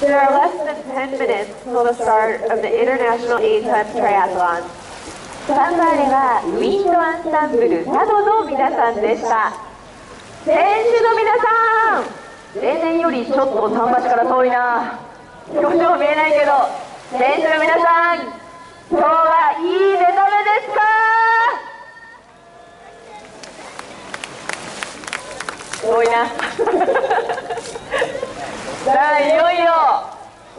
There are less than 10 minutes till the start of the International 8 Triathlon. 3番ではウィンドアンサンブル佐渡の皆さんでした選手の皆さん例年よりちょっと桟橋から遠いな表情見えないけど選手の皆さん今日はいい目覚めですか遠いなさあいよいよ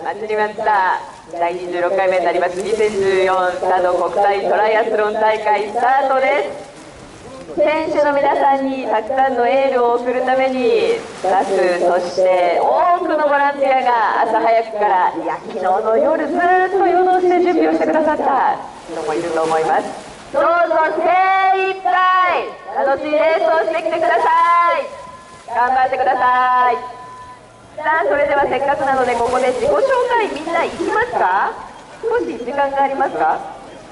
待ちに待った。第26回目になります。2014佐渡国際トライアスロン大会スタートです。選手の皆さんにたくさんのエールを送るためにスタッフそして多くのボランティアが朝早くからいや昨日の夜ずっと夜通しで準備をしてくださった人もいると思います。どうぞ精一杯楽しいレースをしてきてください。頑張ってください。さあそれではせっかくなのでここで自己紹介みんな行きますか？少し時間がありますか？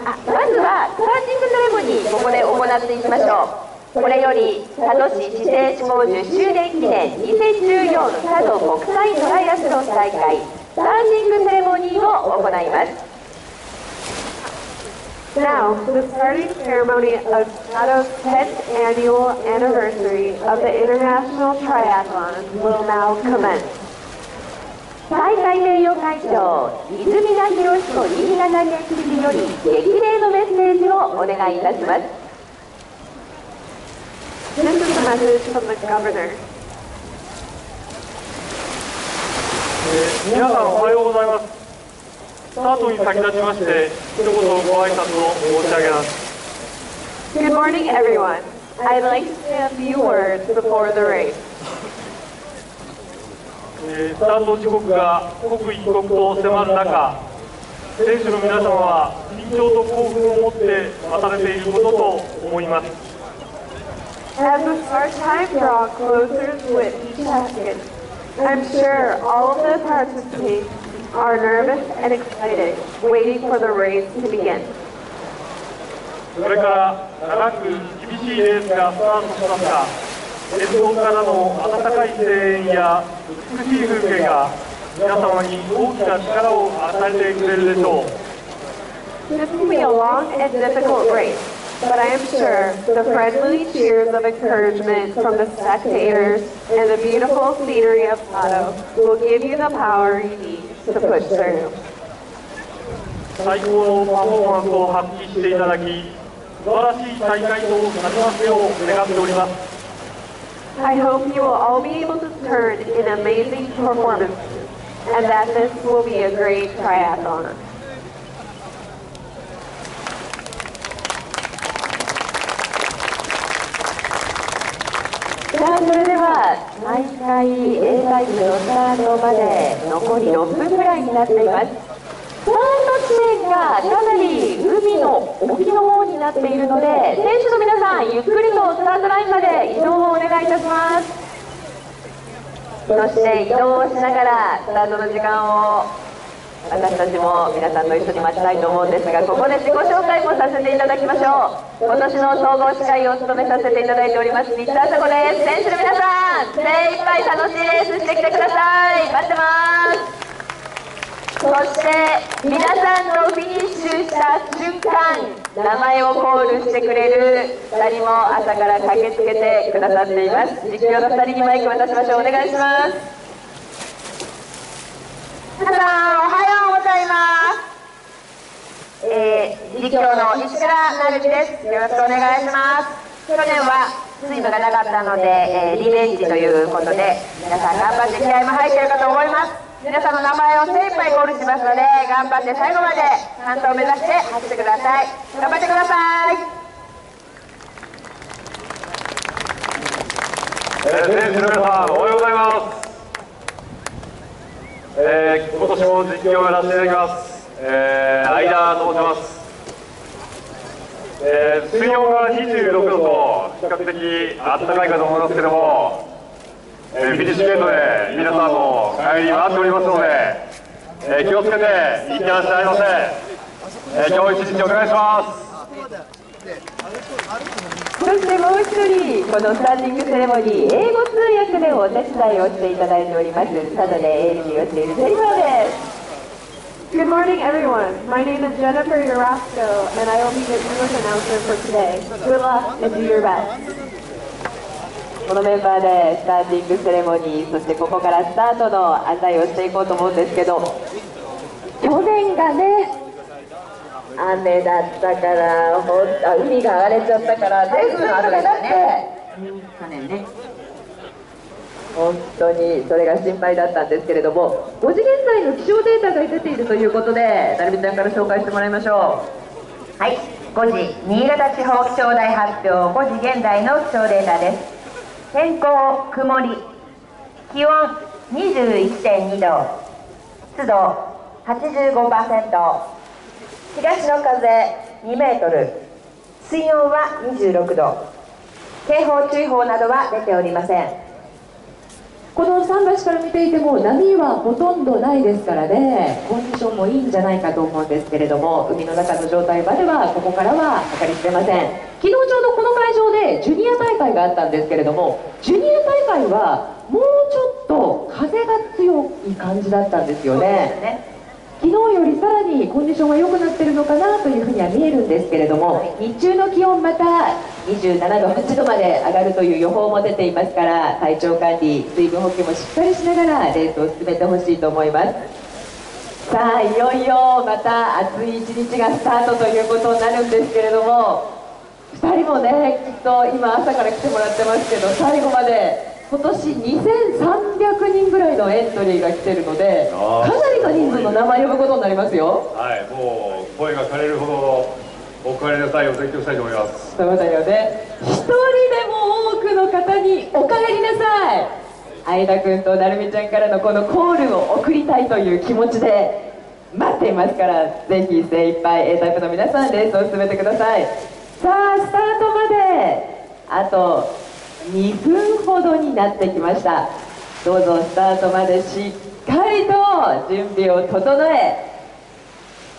あまずはスターティングセレモニーここで行っていきましょう。これより佐渡市市政志望10周年記念2014佐渡国際トライアスロン大会スターティングセレモニーを行います。Now, the starting ceremony of Sato's 10th annual anniversary of the International Triathlon will now commence. 大会名誉会長泉田博彦27年知事より激励のメッセージをお願いいたします This is a message from the governor. えー皆さんおはようございますス タートに先立ちまして一言ご挨拶を申し上げます Good morning, everyone. I'd like to say a few words before the race. えースタート時刻が刻一刻と迫る中選手の皆様は緊張と興奮を持って待たれていることと思います As the start time draw closer with each second, I'm sure all of the participants are nervous and excited, waiting for the race to begin. これから長く厳しいレースがスタートしますが沿道からの温かい声援や美しい風景が皆様に大きな力を与えてくれるでしょう This will be a long and difficult race, but I am sure the friendly cheers of encouragement from the spectators and the beautiful scenery of Sato will give you the power you need to push through. 最高のパフォーマンスを発揮していただき素晴らしい大会となりますよう願っております I hope you will all be able to turn in amazing performance and that this will be a great triathlon. さあそれでは大会 A タイムのスタートまで残り6分ぐらいになっています。スタート地点がかなり海の沖の方になっているので選手の皆さんゆっくりとスタートラインまで移動をお願いいたします。そして移動をしながらスタートの時間を私たちも皆さんと一緒に待ちたいと思うんですがここで自己紹介もさせていただきましょう。今年の総合司会を務めさせていただいております新田麻子です選手の皆さん精一杯楽しいレースしてきてください。待ってます。そして皆さんのフィニッシュした瞬間名前をコールしてくれる2人も朝から駆けつけてくださっています。実況の2人にマイク渡しましょう。お願いします。皆さんおはよう。ざいます、えー、実況の石倉成美です。よろしくお願いします。去年はスイムがなかったので、えーリベンジということで皆さん頑張って気合も入っているかと思います皆さんの名前を精一杯コールしますので頑張って最後まで担当を目指して走ってください頑張ってください。えー選手の皆さんおはようございます、えー今年も実況をやらせていただきます、えー、相田と申します、えー水温が26度と比較的暖かいかと思いますけども、えーフィニッシュゲートで皆さんの帰り待っておりますので、えー気をつけて行ってらっしゃいませ、えー今日一日お願いします。そしてもう一人このスターティングセレモニー英語通訳でお手伝いをしていただいております佐渡で AD をしているジェニファーです Good morning, everyone. My name is Jennifer Urasco, and I will be the English announcer for today. Good luck and do your best. このメンバーでスターティングセレモニーそしてここからスタートの案内をしていこうと思うんですけど去年がね雨だったからほんあ海が荒れちゃったから全部雨がなくて去年ね。本当にそれが心配だったんですけれども5時現在の気象データが出ているということで成美ちゃんから紹介してもらいましょう。はい、5時、新潟地方気象台発表、5時現在の気象データです。天候、曇り、気温21.2度、湿度85%、東の風2メートル、水温は26度、警報注意報などは出ておりません。この桟橋から見ていても波はほとんどないですからね。コンディションもいいんじゃないかと思うんですけれども海の中の状態まではここからは計り知れません。昨日ちょうどこの会場でジュニア大会があったんですけれどもジュニア大会はもうちょっと風が強い感じだったんですよね。昨日よりさらにコンディションが良くなってるのかなというふうには見えるんですけれども日中の気温また27度8度まで上がるという予報も出ていますから体調管理水分補給もしっかりしながらレースを進めてほしいと思います。さあいよいよまた暑い一日がスタートということになるんですけれども2人もねきっと今朝から来てもらってますけど最後まで今年2300人ぐらいのエントリーが来てるのでかなりの人数の名前呼ぶことになりますよ。はい、もう声が枯れるほどお帰りなさいを絶叫したいと思います。そうだよね。一人でも多くの方にお帰りなさい。相田君と成美ちゃんからのこのコールを送りたいという気持ちで待っていますからぜひ精一杯 A タイプの皆さんレースを進めてください。さあスタートまで。あと2分ほどになってきました。どうぞスタートまでしっかりと準備を整え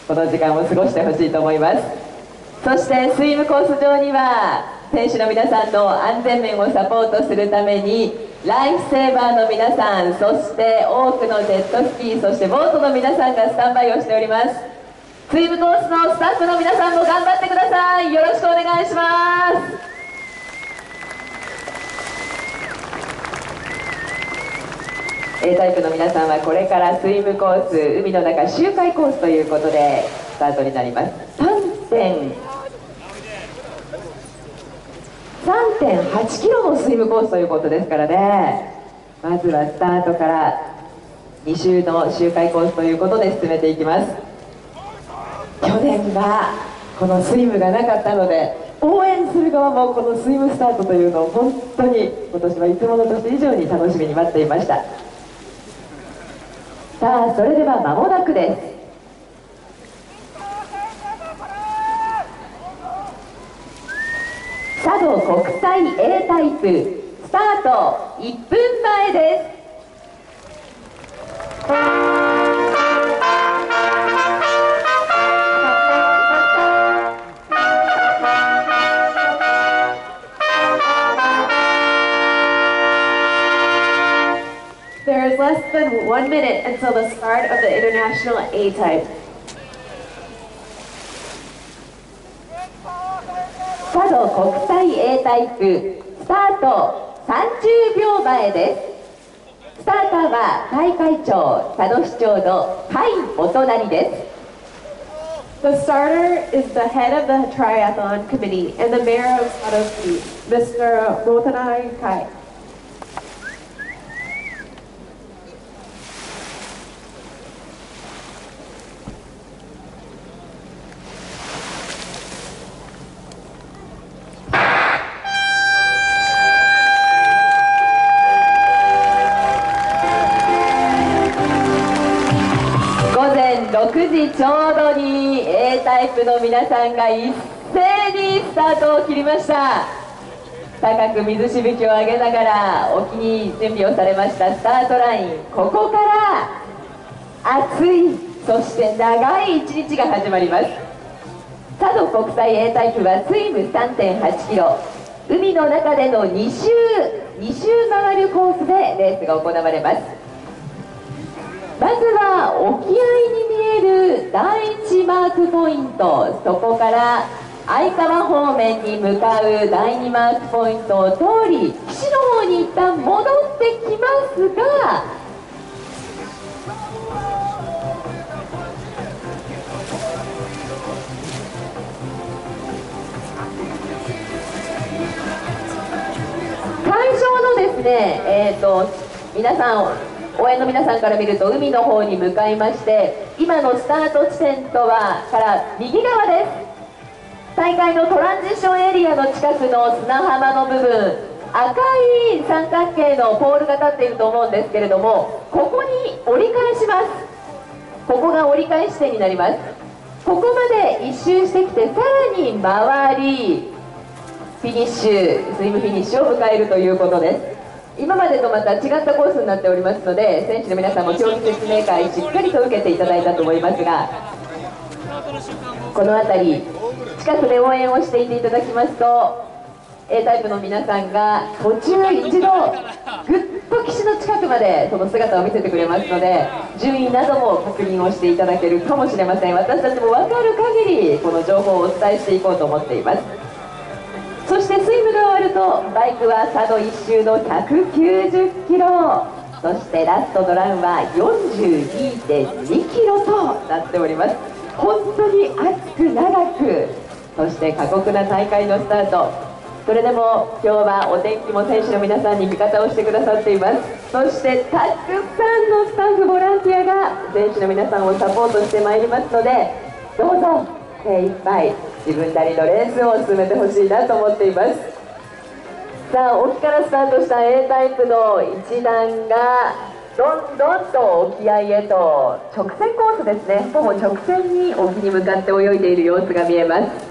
この時間を過ごしてほしいと思います。そしてスイムコース上には選手の皆さんの安全面をサポートするためにライフセーバーの皆さんそして多くのジェットスキーそしてボートの皆さんがスタンバイをしております。スイムコースのスタッフの皆さんも頑張ってください。よろしくお願いします。A タイプの皆さんはこれからスイムコース海の中周回コースということでスタートになります。3.8 3キロのスイムコースということですからね。まずはスタートから2周の周回コースということで進めていきます。去年はこのスイムがなかったので応援する側もこのスイムスタートというのを本当に今年はいつもの年以上に楽しみに待っていました。さあそれでは間もなくです。佐渡国際 A タイプスタート。1分前です。less than one minute until the start of the International A-Type. 佐渡国際 A タイプスタート30秒前ですスターターは大会長佐渡市長の甲斐お隣です The starter is the head of the triathlon committee and the mayor of Sadoski, Mr. Motanai Kai. 時ちょうどに A タイプの皆さんが一斉にスタートを切りました。高く水しぶきを上げながら沖に準備をされましたスタートライン。ここから暑い。そして長い一日が始まります。佐渡国際 A タイプはスイム3.8キロ。海の中での2周2周回るコースでレースが行われます。まずは沖合に見える第1マークポイントそこから相川方面に向かう第2マークポイントを通り岸の方に一旦戻ってきますが会場のですね、えーと、皆さん応援の皆さんから見ると海の方に向かいまして今のスタート地点とはから右側です。大会のトランジションエリアの近くの砂浜の部分。赤い三角形のポールが立っていると思うんですけれどもここに折り返します。ここが折り返し点になります。ここまで一周してきてさらに回りフィニッシュスイムフィニッシュを迎えるということです。今までとまた違ったコースになっておりますので選手の皆さんも競技説明会しっかりと受けていただいたと思いますがこの辺り近くで応援をしていていただきますと A タイプの皆さんが途中一度ぐっと岸の近くまでその姿を見せてくれますので順位なども確認をしていただけるかもしれません。私たちも分かる限りこの情報をお伝えしていこうと思っています。そしてスイムが終わるとバイクは佐渡一周の190キロ。そしてラストのランは42.2キロとなっております。本当に熱く長く。そして過酷な大会のスタート。それでも今日はお天気も選手の皆さんに味方をしてくださっています。そしてたくさんのスタッフボランティアが選手の皆さんをサポートしてまいりますのでどうぞ精一杯自分なりのレースを進めてほしいなと思っています。さあ沖からスタートした A タイプの一団がどんどんと沖合へと直線コースですね。ほぼ直線に沖に向かって泳いでいる様子が見えます。